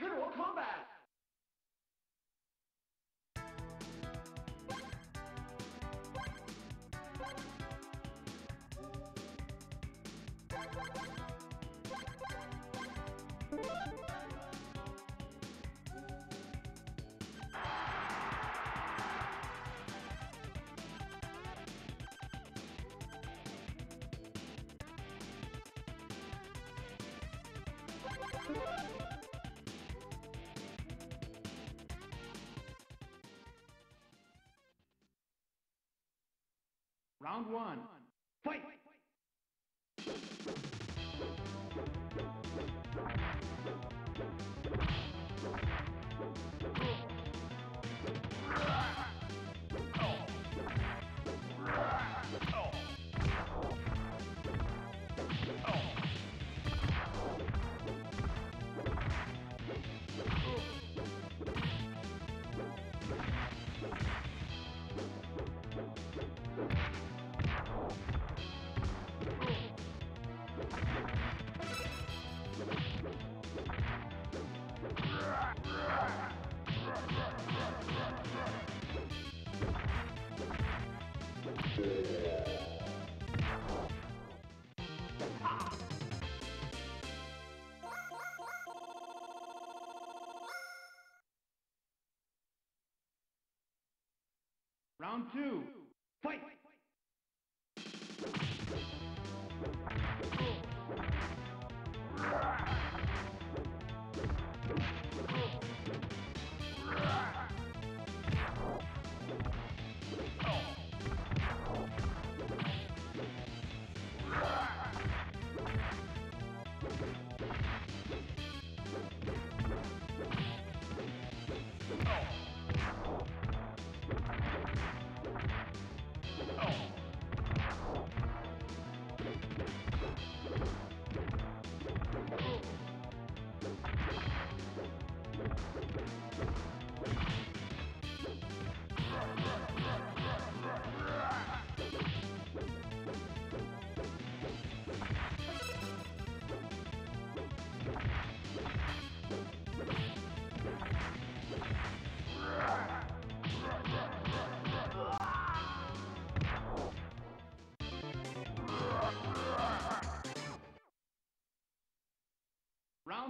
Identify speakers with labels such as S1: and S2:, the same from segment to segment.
S1: General combat!
S2: Round one.
S1: Fight!
S2: Round two.
S1: Fight!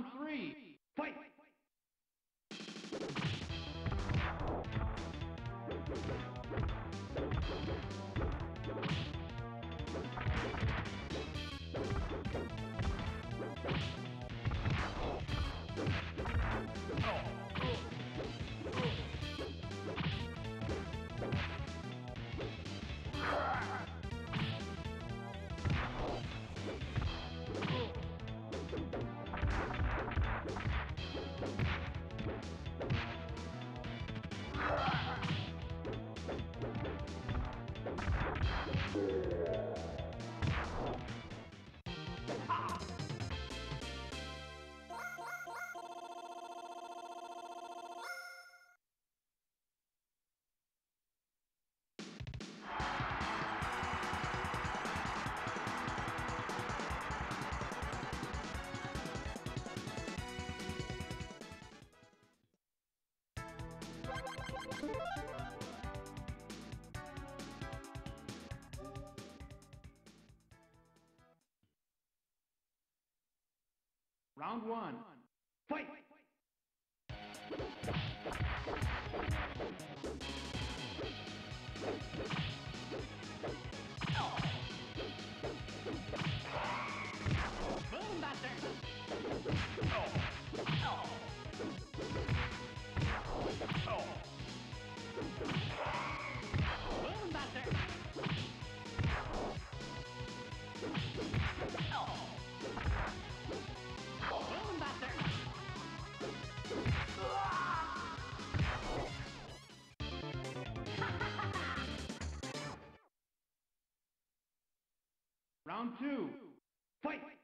S2: Three. Round one. Two.
S1: Fight!